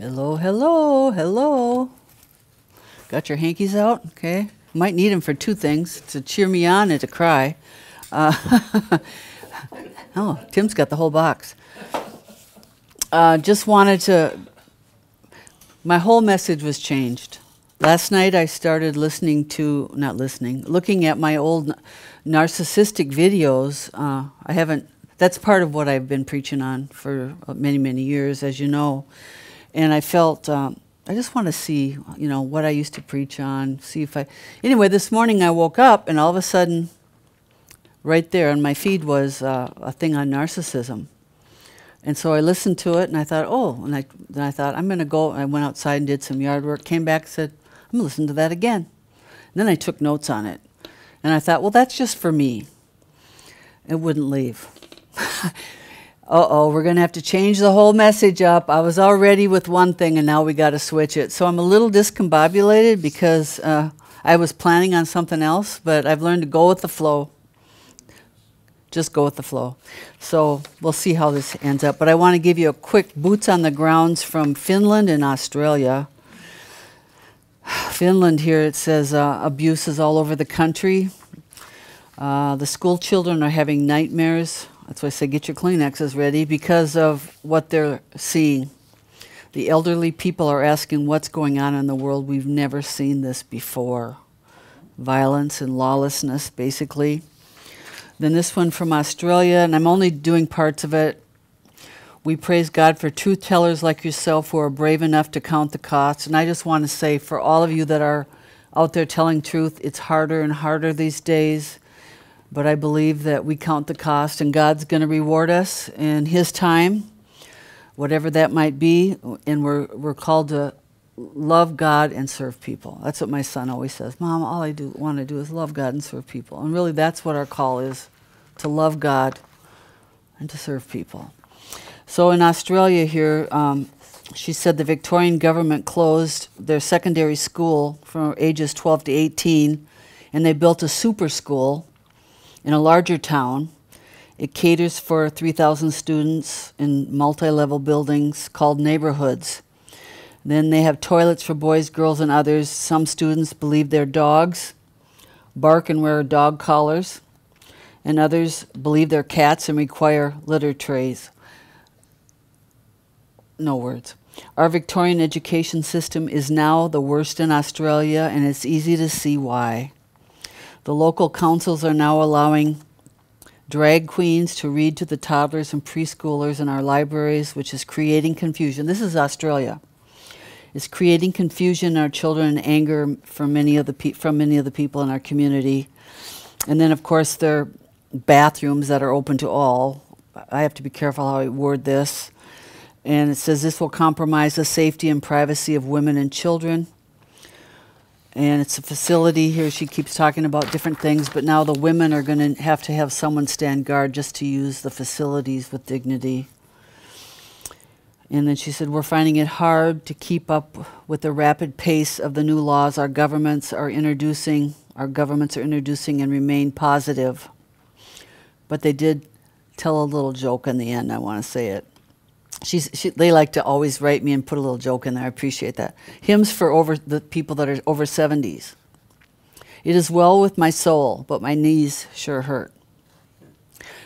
Hello, hello, hello. Got your hankies out? Okay. Might need them for two things to cheer me on and to cry. Uh, oh, Tim's got the whole box. Uh, just wanted to, my whole message was changed. Last night I started listening to, not listening, looking at my old narcissistic videos. Uh, I haven't, that's part of what I've been preaching on for many, many years, as you know and I felt um, I just want to see, you know, what I used to preach on. See if I. Anyway, this morning I woke up and all of a sudden, right there on my feed was uh, a thing on narcissism, and so I listened to it and I thought, oh, and I then I thought I'm going to go. I went outside and did some yard work. Came back, said I'm going to listen to that again. And then I took notes on it, and I thought, well, that's just for me. It wouldn't leave. uh oh, we're going to have to change the whole message up. I was already with one thing and now we got to switch it. So I'm a little discombobulated because uh, I was planning on something else, but I've learned to go with the flow. Just go with the flow. So we'll see how this ends up. But I want to give you a quick boots on the grounds from Finland and Australia. Finland, here it says uh, abuse is all over the country. Uh, the school children are having nightmares that's why I say get your Kleenexes ready because of what they're seeing. The elderly people are asking what's going on in the world. We've never seen this before. Violence and lawlessness, basically. Then this one from Australia, and I'm only doing parts of it. We praise God for truth tellers like yourself who are brave enough to count the costs. And I just want to say for all of you that are out there telling truth, it's harder and harder these days. But I believe that we count the cost and God's going to reward us in His time, whatever that might be. And we're, we're called to love God and serve people. That's what my son always says. Mom, all I do want to do is love God and serve people. And really, that's what our call is to love God and to serve people. So in Australia here, um, she said the Victorian government closed their secondary school from ages 12 to 18, and they built a super school in a larger town. It caters for 3,000 students in multi level buildings called neighborhoods. Then they have toilets for boys, girls, and others. Some students believe their dogs bark and wear dog collars, and others believe they're cats and require litter trays. No words. Our Victorian education system is now the worst in Australia, and it's easy to see why. The local councils are now allowing drag queens to read to the toddlers and preschoolers in our libraries, which is creating confusion. This is Australia. It's creating confusion in our children and anger from many of the from many of the people in our community. And then, of course, there are bathrooms that are open to all. I have to be careful how I word this. And it says this will compromise the safety and privacy of women and children and it's a facility here. She keeps talking about different things, but now the women are going to have to have someone stand guard just to use the facilities with dignity. And then she said, We're finding it hard to keep up with the rapid pace of the new laws our governments are introducing. Our governments are introducing and remain positive. But they did tell a little joke in the end, I want to say it she's she, they like to always write me and put a little joke in there. I appreciate that. Hymns for over the people that are over 70s. It is well with my soul, but my knees sure hurt.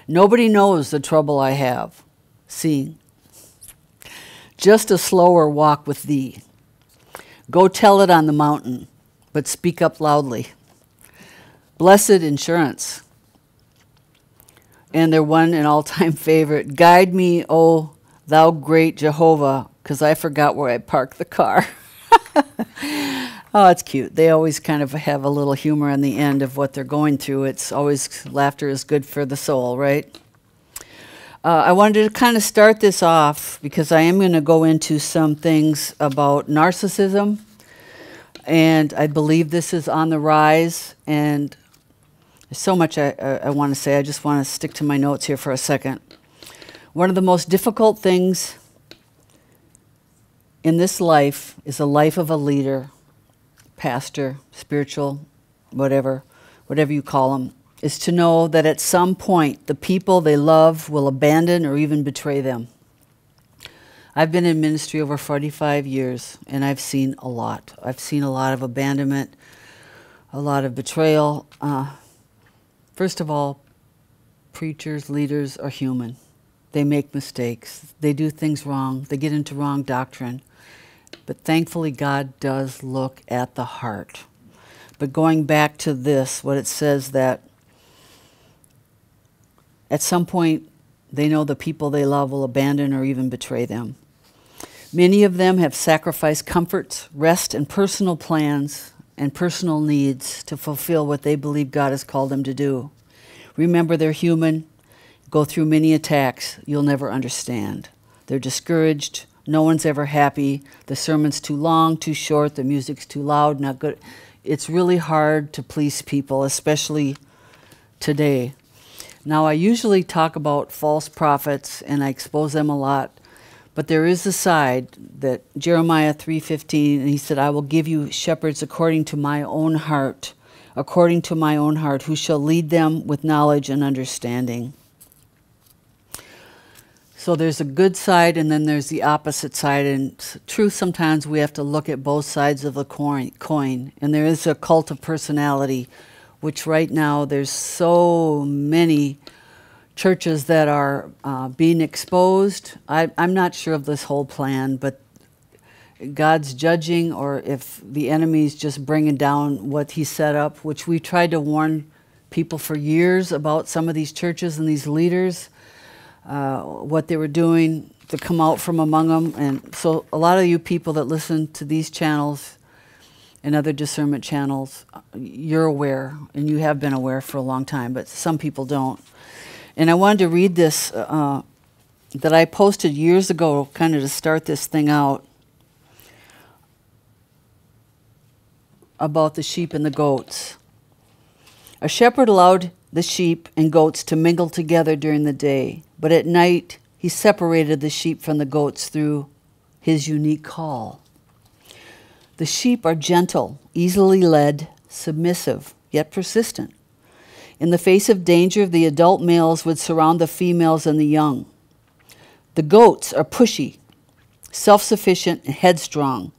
Nobody knows the trouble I have. Seeing. Just a slower walk with thee. Go tell it on the mountain, but speak up loudly. Blessed insurance. And their one and all time favorite Guide me, O Thou great Jehovah, because I forgot where I parked the car. oh, it's cute. They always kind of have a little humor in the end of what they're going through. It's always laughter is good for the soul, right? Uh, I wanted to kind of start this off because I am going to go into some things about narcissism. And I believe this is on the rise. And there's so much I, I, I want to say. I just want to stick to my notes here for a second. One of the most difficult things in this life is the life of a leader, pastor, spiritual, whatever, whatever you call them, is to know that at some point the people they love will abandon or even betray them. I've been in ministry over 45 years, and I've seen a lot. I've seen a lot of abandonment, a lot of betrayal. Uh, first of all, preachers, leaders are human. They make mistakes. They do things wrong. They get into wrong doctrine. But thankfully, God does look at the heart. But going back to this, what it says that at some point they know the people they love will abandon or even betray them. Many of them have sacrificed comforts, rest, and personal plans and personal needs to fulfill what they believe God has called them to do. Remember, they're human, go through many attacks you'll never understand. They're discouraged, no one's ever happy, the sermon's too long, too short, the music's too loud, not good. It's really hard to please people, especially today. Now, I usually talk about false prophets and I expose them a lot but there is a side that Jeremiah 3:15 and he said I will give you shepherds according to my own heart according to my own heart who shall lead them with knowledge and understanding. So there's a good side and then there's the opposite side. And true sometimes we have to look at both sides of the coin. And there is a cult of personality which right now there's so many churches that are uh, being exposed. I, I'm not sure of this whole plan, but God's judging or if the enemy's just bringing down what he set up, which we tried to warn people for years about some of these churches and these leaders, uh, what they were doing to come out from among them. And so a lot of you people that listen to these channels and other discernment channels, you're aware, and you have been aware for a long time, but some people don't. And I wanted to read this uh, that I posted years ago, kind of to start this thing out about the sheep and the goats. A shepherd allowed the sheep and goats to mingle together during the day, but at night he separated the sheep from the goats through his unique call. The sheep are gentle, easily led, submissive, yet persistent. In the face of danger, the adult males would surround the females and the young. The goats are pushy, self sufficient, and headstrong.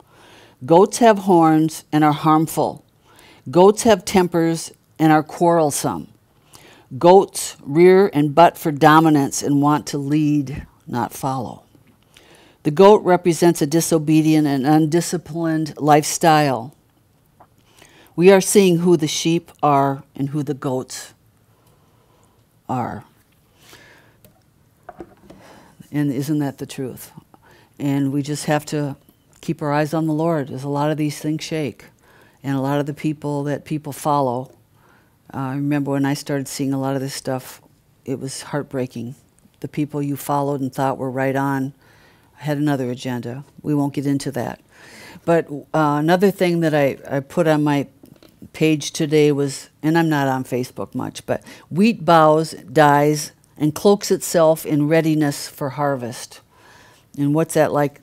Goats have horns and are harmful. Goats have tempers and are quarrelsome. Goats rear and butt for dominance and want to lead, not follow. The goat represents a disobedient and undisciplined lifestyle. We are seeing who the sheep are and who the goats are. And isn't that the truth? And we just have to keep our eyes on the Lord as a lot of these things shake. And a lot of the people that people follow, I remember when I started seeing a lot of this stuff, it was heartbreaking. The people you followed and thought were right on had another agenda. We won't get into that. But uh, another thing that I, I put on my page today was, and I'm not on Facebook much, but wheat bows, dies, and cloaks itself in readiness for harvest. And what's that like?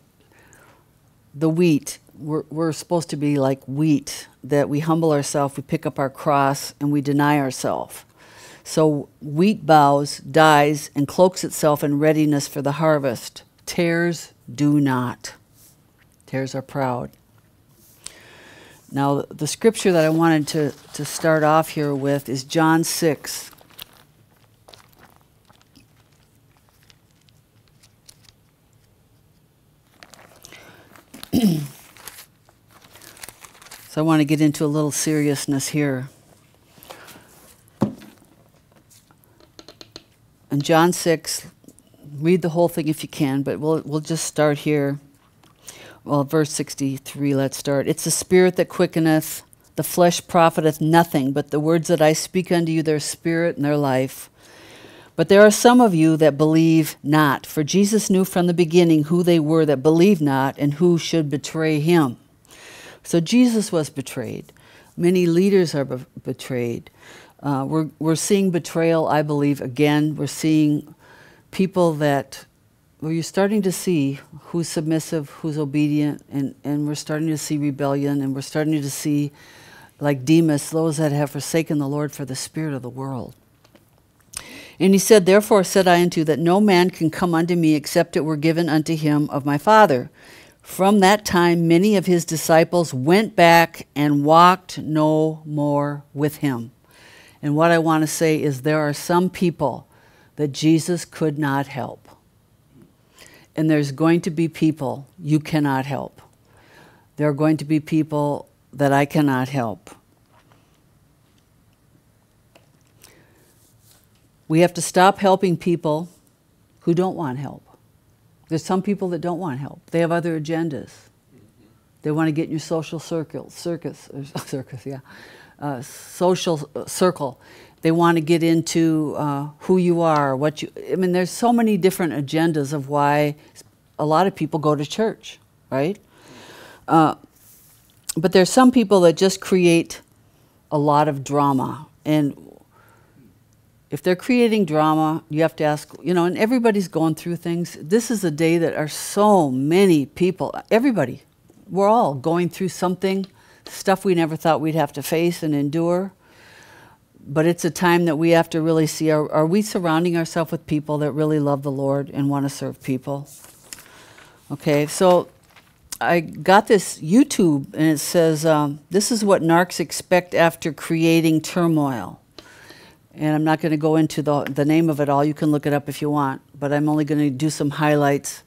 The wheat. We're, we're supposed to be like wheat, that we humble ourselves, we pick up our cross, and we deny ourselves. So wheat bows, dies, and cloaks itself in readiness for the harvest. Tares do not. Tares are proud. Now, the scripture that I wanted to, to start off here with is John 6. so I want to get into a little seriousness here. In John 6, read the whole thing if you can, but we'll, we'll just start here well, verse 63, let's start. It's the spirit that quickeneth, the flesh profiteth nothing, but the words that I speak unto you, their spirit and their life. But there are some of you that believe not, for Jesus knew from the beginning who they were that believed not and who should betray him. So Jesus was betrayed. Many leaders are be- betrayed. Uh, we're, we're seeing betrayal, I believe, again. We're seeing people that well, you're starting to see who's submissive, who's obedient, and, and we're starting to see rebellion, and we're starting to see, like Demas, those that have forsaken the Lord for the spirit of the world. And he said, Therefore said I unto you that no man can come unto me except it were given unto him of my Father. From that time, many of his disciples went back and walked no more with him. And what I want to say is there are some people that Jesus could not help. And there's going to be people you cannot help. There are going to be people that I cannot help. We have to stop helping people who don't want help. There's some people that don't want help. They have other agendas. They want to get in your social circle, circus, circus, yeah, uh, social circle. They want to get into uh, who you are, what you. I mean, there's so many different agendas of why a lot of people go to church, right? Uh, but there's some people that just create a lot of drama, and if they're creating drama, you have to ask, you know, and everybody's going through things. This is a day that are so many people, everybody, we're all going through something, stuff we never thought we'd have to face and endure. But it's a time that we have to really see are, are we surrounding ourselves with people that really love the Lord and want to serve people? Okay, so I got this YouTube and it says, um, This is what narcs expect after creating turmoil. And I'm not going to go into the, the name of it all. You can look it up if you want. But I'm only going to do some highlights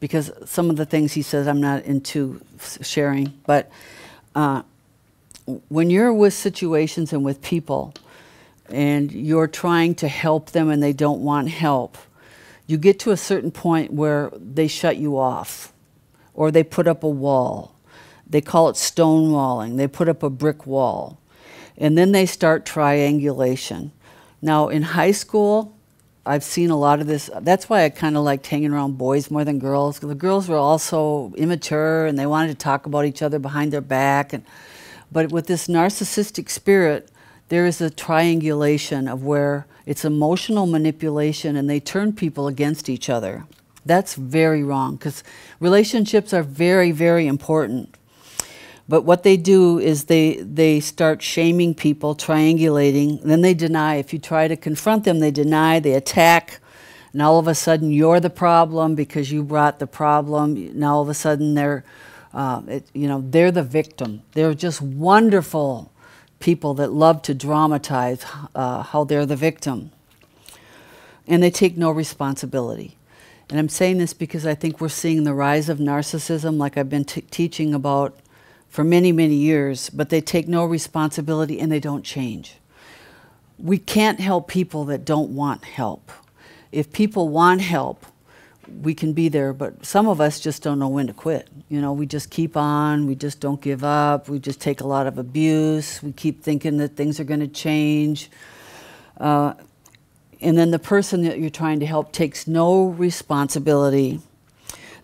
because some of the things he says I'm not into sharing. But uh, when you're with situations and with people and you're trying to help them and they don't want help, you get to a certain point where they shut you off or they put up a wall. They call it stonewalling. They put up a brick wall. And then they start triangulation. Now, in high school, I've seen a lot of this. That's why I kind of liked hanging around boys more than girls. The girls were also immature and they wanted to talk about each other behind their back. And, but with this narcissistic spirit, there is a triangulation of where it's emotional manipulation and they turn people against each other. That's very wrong because relationships are very, very important. But what they do is they, they start shaming people, triangulating, then they deny. If you try to confront them, they deny, they attack, and all of a sudden you're the problem because you brought the problem. Now all of a sudden they're, uh, it, you know, they're the victim. They're just wonderful people that love to dramatize uh, how they're the victim. And they take no responsibility. And I'm saying this because I think we're seeing the rise of narcissism, like I've been teaching about for many, many years, but they take no responsibility and they don't change. We can't help people that don't want help. If people want help, we can be there, but some of us just don't know when to quit. You know, we just keep on, we just don't give up, we just take a lot of abuse, we keep thinking that things are going to change. Uh, and then the person that you're trying to help takes no responsibility.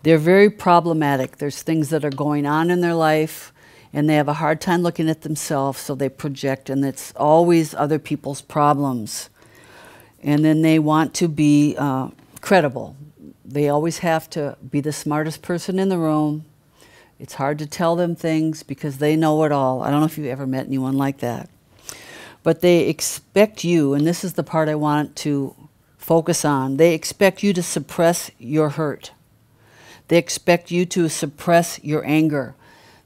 They're very problematic. There's things that are going on in their life and they have a hard time looking at themselves, so they project, and it's always other people's problems. And then they want to be uh, credible. They always have to be the smartest person in the room. It's hard to tell them things because they know it all. I don't know if you've ever met anyone like that. But they expect you, and this is the part I want to focus on, they expect you to suppress your hurt. They expect you to suppress your anger.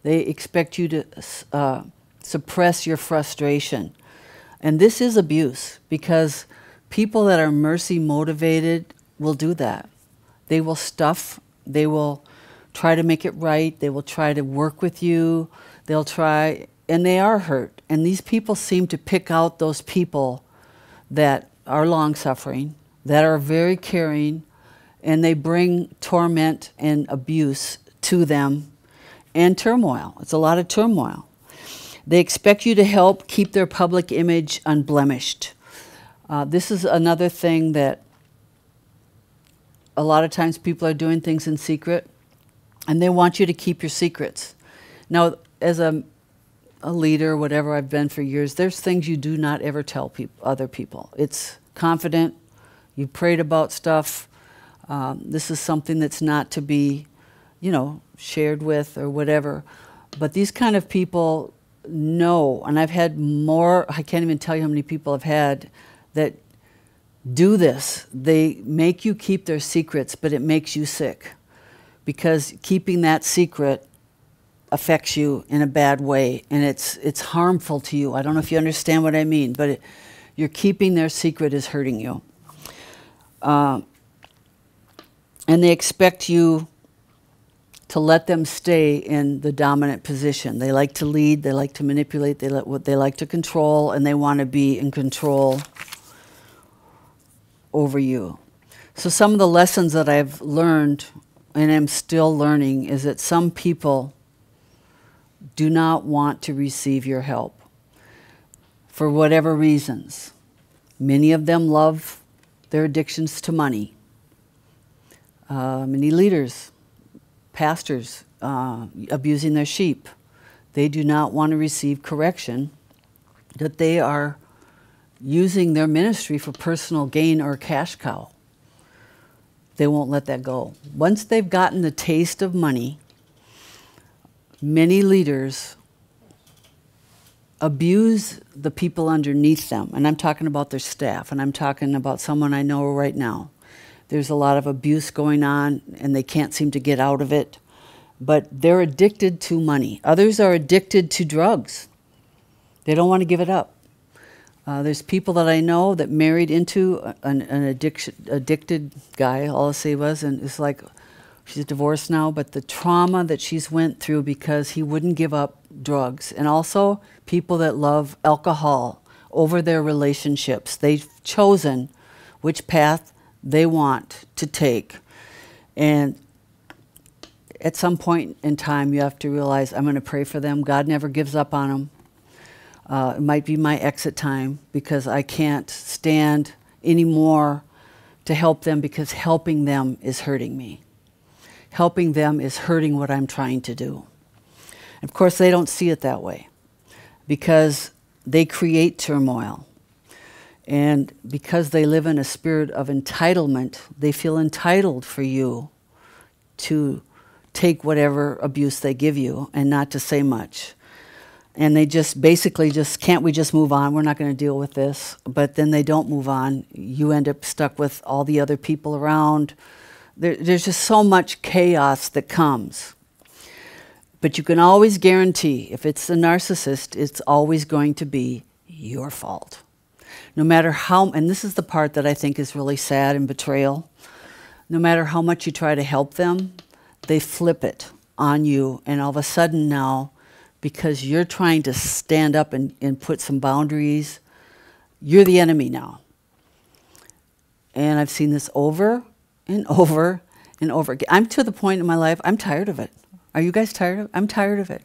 They expect you to uh, suppress your frustration. And this is abuse because people that are mercy motivated will do that. They will stuff, they will try to make it right, they will try to work with you, they'll try, and they are hurt. And these people seem to pick out those people that are long suffering, that are very caring, and they bring torment and abuse to them and turmoil. It's a lot of turmoil. They expect you to help keep their public image unblemished. Uh, this is another thing that a lot of times people are doing things in secret and they want you to keep your secrets. Now, as a, a leader, whatever I've been for years, there's things you do not ever tell peop other people. It's confident, you prayed about stuff. Um, this is something that's not to be, you know, shared with or whatever. But these kind of people know, and I've had more, I can't even tell you how many people I've had that do this. They make you keep their secrets, but it makes you sick because keeping that secret affects you in a bad way and it's it's harmful to you. I don't know if you understand what I mean, but it, you're keeping their secret is hurting you. Uh, and they expect you to let them stay in the dominant position. They like to lead, they like to manipulate, they, let, they like to control, and they want to be in control over you. So, some of the lessons that I've learned and am still learning is that some people do not want to receive your help for whatever reasons. Many of them love their addictions to money. Uh, many leaders, pastors, uh, abusing their sheep. They do not want to receive correction that they are using their ministry for personal gain or cash cow. They won't let that go. Once they've gotten the taste of money, many leaders abuse the people underneath them. And I'm talking about their staff, and I'm talking about someone I know right now. There's a lot of abuse going on, and they can't seem to get out of it. But they're addicted to money. Others are addicted to drugs. They don't want to give it up. Uh, there's people that I know that married into an, an addiction, addicted guy, all I say was, and it's like she's divorced now, but the trauma that she's went through because he wouldn't give up drugs. And also people that love alcohol over their relationships. They've chosen which path they want to take. And at some point in time, you have to realize I'm going to pray for them. God never gives up on them. Uh, it might be my exit time because I can't stand anymore to help them because helping them is hurting me. Helping them is hurting what I'm trying to do. Of course, they don't see it that way because they create turmoil. And because they live in a spirit of entitlement, they feel entitled for you to take whatever abuse they give you and not to say much. And they just basically just can't we just move on? We're not going to deal with this. But then they don't move on. You end up stuck with all the other people around. There, there's just so much chaos that comes. But you can always guarantee if it's a narcissist it's always going to be your fault no matter how and this is the part that i think is really sad and betrayal no matter how much you try to help them they flip it on you and all of a sudden now because you're trying to stand up and, and put some boundaries. You're the enemy now. And I've seen this over and over and over again. I'm to the point in my life, I'm tired of it. Are you guys tired of it? I'm tired of it.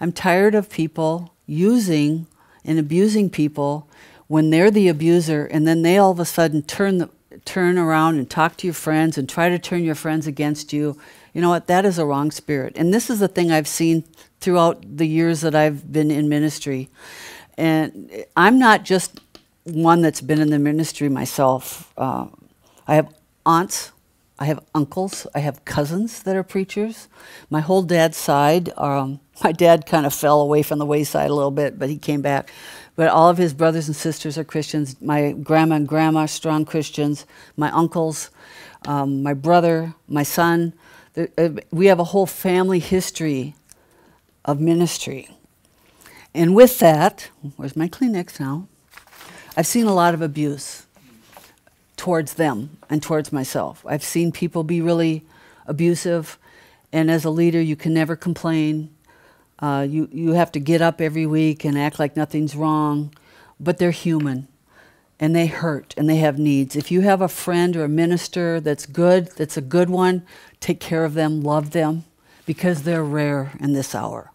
I'm tired of people using and abusing people when they're the abuser and then they all of a sudden turn the, turn around and talk to your friends and try to turn your friends against you. You know what? That is a wrong spirit. And this is the thing I've seen throughout the years that I've been in ministry. And I'm not just one that's been in the ministry myself. Uh, I have aunts, I have uncles, I have cousins that are preachers. My whole dad's side, um, my dad kind of fell away from the wayside a little bit, but he came back. But all of his brothers and sisters are Christians. My grandma and grandma are strong Christians. My uncles, um, my brother, my son. Uh, we have a whole family history of ministry. And with that, where's my Kleenex now? I've seen a lot of abuse towards them and towards myself. I've seen people be really abusive, and as a leader, you can never complain. Uh, you, you have to get up every week and act like nothing's wrong, but they're human and they hurt and they have needs. If you have a friend or a minister that's good, that's a good one, take care of them, love them, because they're rare in this hour.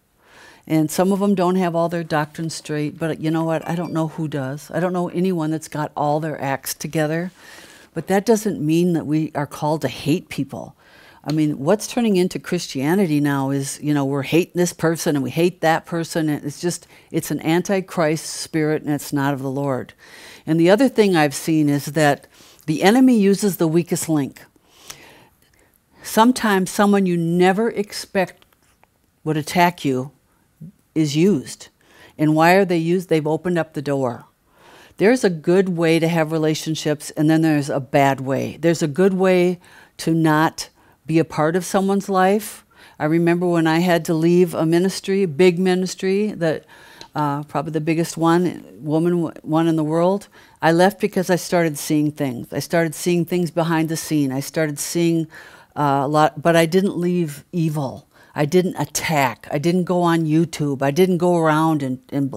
And some of them don't have all their doctrine straight, but you know what? I don't know who does. I don't know anyone that's got all their acts together. But that doesn't mean that we are called to hate people. I mean, what's turning into Christianity now is, you know, we're hating this person and we hate that person. And it's just, it's an antichrist spirit and it's not of the Lord. And the other thing I've seen is that the enemy uses the weakest link. Sometimes someone you never expect would attack you is used. And why are they used? They've opened up the door there's a good way to have relationships, and then there's a bad way. There's a good way to not be a part of someone's life. I remember when I had to leave a ministry, a big ministry, that uh, probably the biggest one, woman one in the world. I left because I started seeing things. I started seeing things behind the scene. I started seeing uh, a lot, but I didn't leave evil. I didn't attack. I didn't go on YouTube. I didn't go around and, and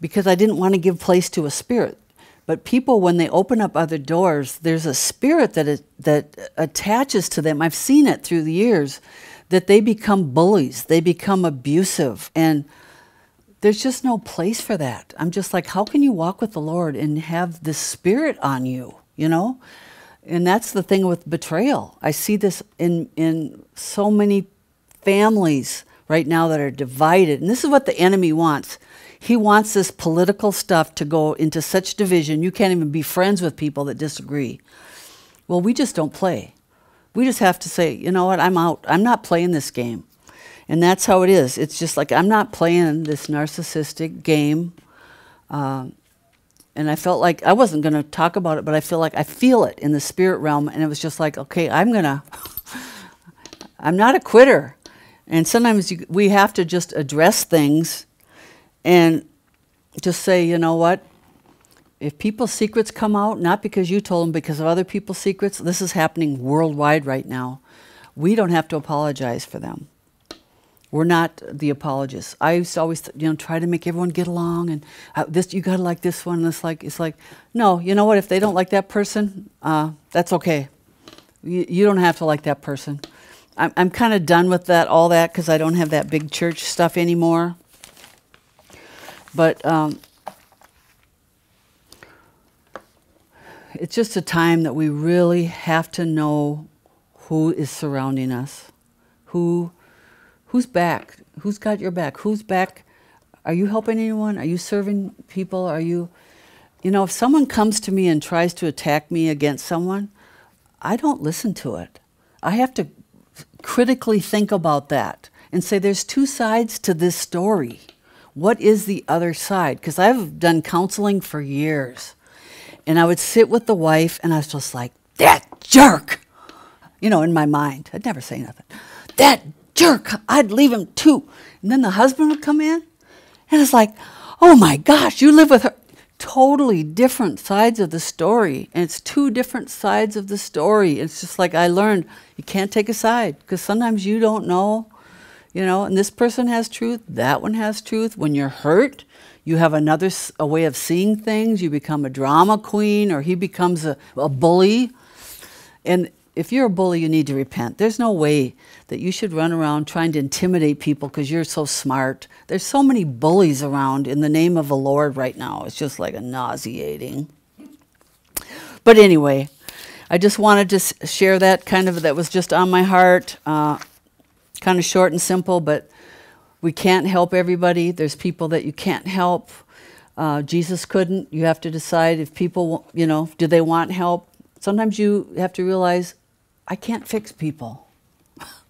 because I didn't want to give place to a spirit. But people, when they open up other doors, there's a spirit that is, that attaches to them. I've seen it through the years, that they become bullies, they become abusive, and there's just no place for that. I'm just like, how can you walk with the Lord and have this spirit on you? You know, and that's the thing with betrayal. I see this in in so many families right now that are divided, and this is what the enemy wants. He wants this political stuff to go into such division you can't even be friends with people that disagree. Well, we just don't play. We just have to say, you know what, I'm out. I'm not playing this game. And that's how it is. It's just like I'm not playing this narcissistic game. Um, and I felt like I wasn't going to talk about it, but I feel like I feel it in the spirit realm. And it was just like, okay, I'm going to, I'm not a quitter. And sometimes you, we have to just address things and just say, you know what? If people's secrets come out, not because you told them, because of other people's secrets, this is happening worldwide right now. We don't have to apologize for them. We're not the apologists. I used to always, you know, try to make everyone get along, and uh, this you gotta like this one. It's like, it's like, no, you know what? If they don't like that person, uh, that's okay. You, you don't have to like that person. I'm, I'm kind of done with that, all that, because I don't have that big church stuff anymore. But um, it's just a time that we really have to know who is surrounding us, who, who's back, who's got your back, who's back. Are you helping anyone? Are you serving people? Are you, you know, if someone comes to me and tries to attack me against someone, I don't listen to it. I have to critically think about that and say there's two sides to this story what is the other side? Because I've done counseling for years. And I would sit with the wife and I was just like, that jerk. You know, in my mind. I'd never say nothing. That jerk. I'd leave him too. And then the husband would come in and it's like, oh my gosh, you live with her. Totally different sides of the story. And it's two different sides of the story. It's just like I learned you can't take a side because sometimes you don't know you know, and this person has truth, that one has truth. When you're hurt, you have another a way of seeing things. You become a drama queen, or he becomes a, a bully. And if you're a bully, you need to repent. There's no way that you should run around trying to intimidate people because you're so smart. There's so many bullies around in the name of the Lord right now. It's just like a nauseating. But anyway, I just wanted to share that kind of that was just on my heart. Uh, kind of short and simple, but we can't help everybody. There's people that you can't help. Uh, Jesus couldn't. You have to decide if people, you know, do they want help? Sometimes you have to realize, I can't fix people.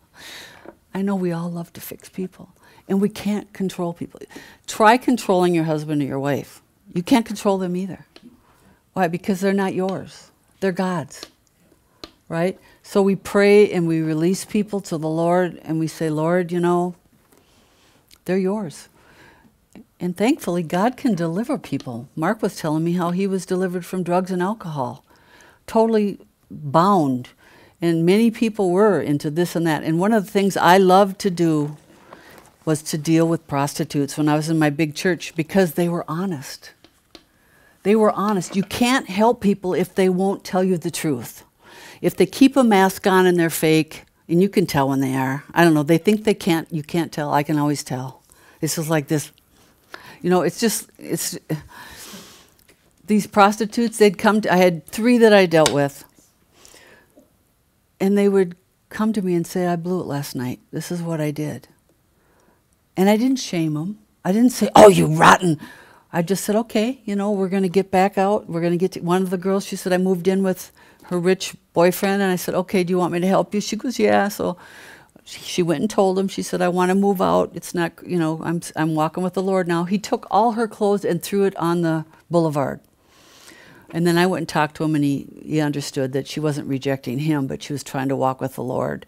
I know we all love to fix people, and we can't control people. Try controlling your husband or your wife. You can't control them either. Why? Because they're not yours, they're God's, right? So we pray and we release people to the Lord and we say, Lord, you know, they're yours. And thankfully, God can deliver people. Mark was telling me how he was delivered from drugs and alcohol, totally bound. And many people were into this and that. And one of the things I loved to do was to deal with prostitutes when I was in my big church because they were honest. They were honest. You can't help people if they won't tell you the truth if they keep a mask on and they're fake, and you can tell when they are. I don't know. They think they can't. You can't tell. I can always tell. This is like this. You know, it's just it's these prostitutes. They'd come. To, I had three that I dealt with, and they would come to me and say, "I blew it last night. This is what I did." And I didn't shame them. I didn't say, "Oh, you rotten." I just said, "Okay, you know, we're going to get back out. We're going to get one of the girls." She said, "I moved in with." Her rich boyfriend, and I said, "Okay, do you want me to help you?" She goes, "Yeah." So she, went and told him. She said, "I want to move out. It's not, you know, I'm I'm walking with the Lord now." He took all her clothes and threw it on the boulevard. And then I went and talked to him, and he, he understood that she wasn't rejecting him, but she was trying to walk with the Lord.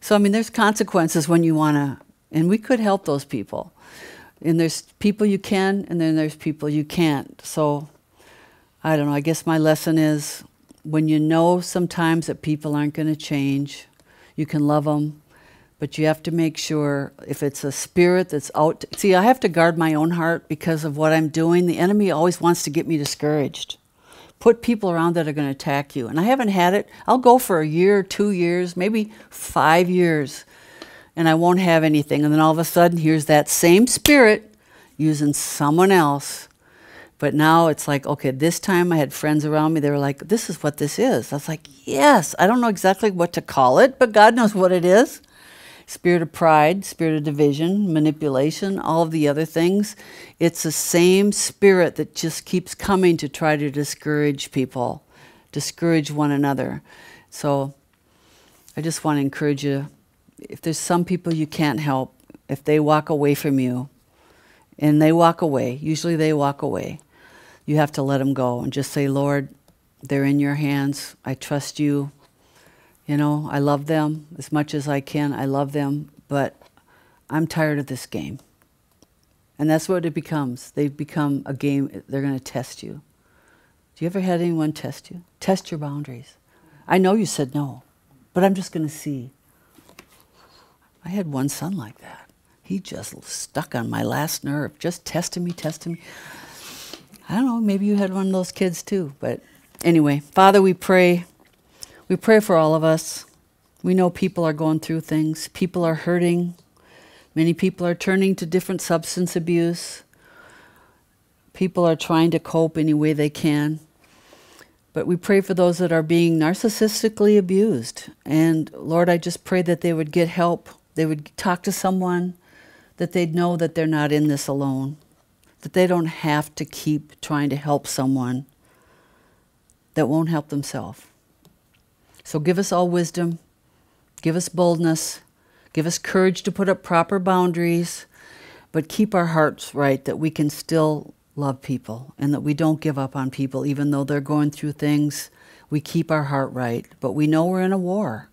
So, I mean, there's consequences when you want to, and we could help those people. And there's people you can, and then there's people you can't. So, I don't know. I guess my lesson is when you know sometimes that people aren't going to change, you can love them, but you have to make sure if it's a spirit that's out. See, I have to guard my own heart because of what I'm doing. The enemy always wants to get me discouraged. Put people around that are going to attack you. And I haven't had it. I'll go for a year, two years, maybe five years, and I won't have anything. And then all of a sudden, here's that same spirit using someone else but now it's like, okay, this time I had friends around me. They were like, this is what this is. I was like, yes, I don't know exactly what to call it, but God knows what it is. Spirit of pride, spirit of division, manipulation, all of the other things. It's the same spirit that just keeps coming to try to discourage people, discourage one another. So I just want to encourage you if there's some people you can't help, if they walk away from you, and they walk away, usually they walk away you have to let them go and just say, Lord, they're in your hands. I trust you. You know, I love them as much as I can. I love them, but I'm tired of this game. And that's what it becomes. They become a game, they're going to test you. Do you ever had anyone test you? Test your boundaries. I know you said no, but I'm just going to see. I had one son like that. He just stuck on my last nerve, just testing me, testing me. I don't know, maybe you had one of those kids too. But anyway, Father, we pray. We pray for all of us. We know people are going through things, people are hurting. Many people are turning to different substance abuse. People are trying to cope any way they can. But we pray for those that are being narcissistically abused. And Lord, I just pray that they would get help. They would talk to someone, that they'd know that they're not in this alone that they don't have to keep trying to help someone that won't help themselves. So give us all wisdom, give us boldness, give us courage to put up proper boundaries, but keep our hearts right that we can still love people and that we don't give up on people even though they're going through things. We keep our heart right, but we know we're in a war.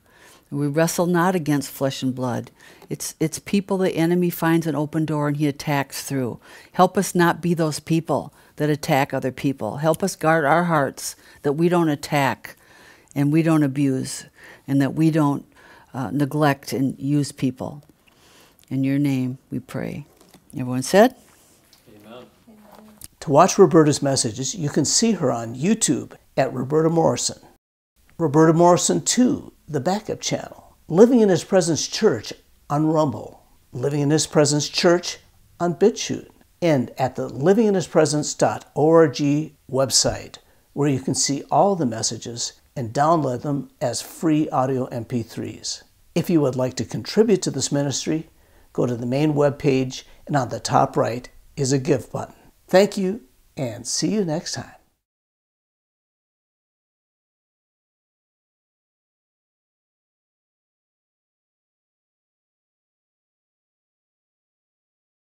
We wrestle not against flesh and blood. It's, it's people the enemy finds an open door and he attacks through. Help us not be those people that attack other people. Help us guard our hearts that we don't attack and we don't abuse and that we don't uh, neglect and use people. In your name we pray. Everyone said? Amen. To watch Roberta's messages, you can see her on YouTube at Roberta Morrison. Roberta Morrison 2 the backup channel. Living in His Presence Church on Rumble, Living in His Presence Church on BitChute, and at the livinginhispresence.org website, where you can see all the messages and download them as free audio MP3s. If you would like to contribute to this ministry, go to the main web page, and on the top right is a Give button. Thank you, and see you next time.